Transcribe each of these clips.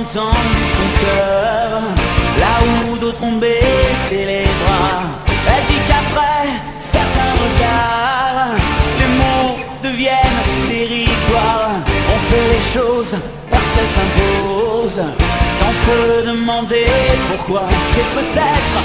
entendu son cœur, là où d'autres ont baissé les bras. Elle dit qu'après certains regards, les mots deviennent dérisoires. On fait les choses parce qu'elles s'imposent, sans se demander pourquoi. C'est peut-être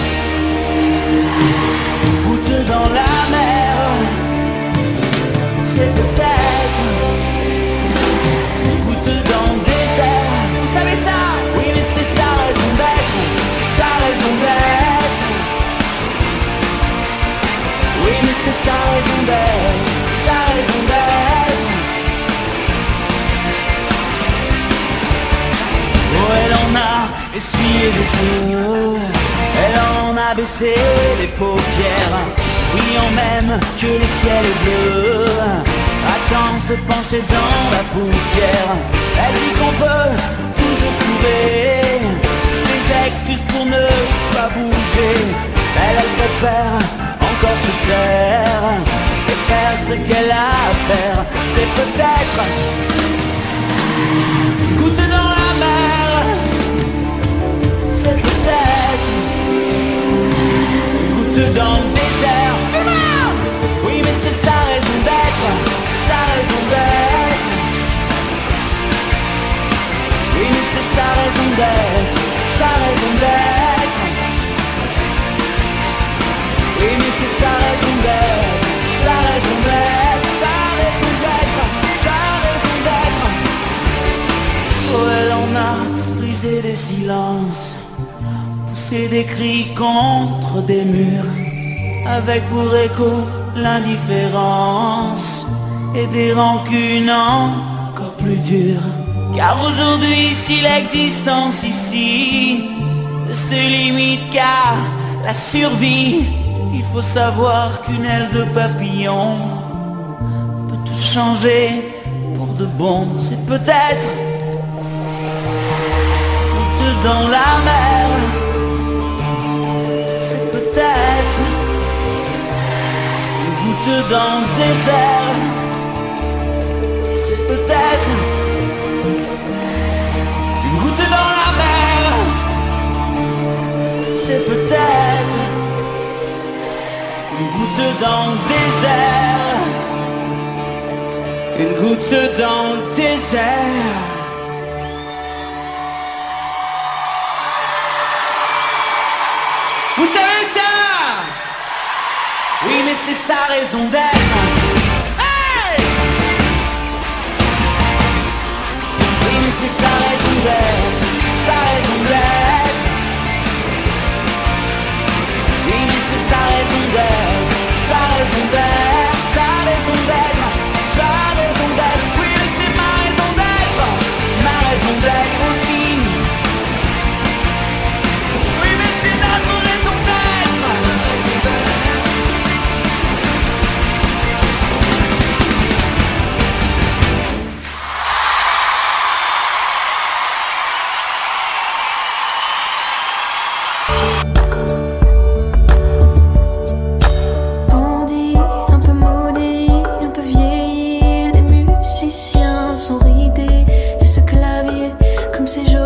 a essuyé des yeux, elle en a baissé les paupières, oubliant même que le ciel est bleu. Attends, se pencher dans la poussière. Elle dit qu'on peut toujours trouver des excuses pour ne pas bouger. Elle, elle préfère encore se taire et faire ce qu'elle a à faire. C'est peut-être goutte dans le désert. Oui, mais c'est sa raison d'être, sa raison d'être. Oui, mais c'est sa raison d'être, sa raison d'être. Oui, mais c'est sa raison d'être, sa raison d'être, sa raison d'être, sa raison d'être. Oh, elle en a brisé des silences, poussé des cris contre des murs, avec pour écho l'indifférence et des rancunes encore plus dures. Car aujourd'hui, si l'existence ici ne se limite qu'à la survie, il faut savoir qu'une aile de papillon peut tout changer pour de bon. C'est peut-être dans la mer. Goutte dans le désert. C'est peut-être une goutte dans la mer. C'est peut-être une goutte dans le désert. Une goutte dans le désert. C'est sa raison d'être. Comme c'est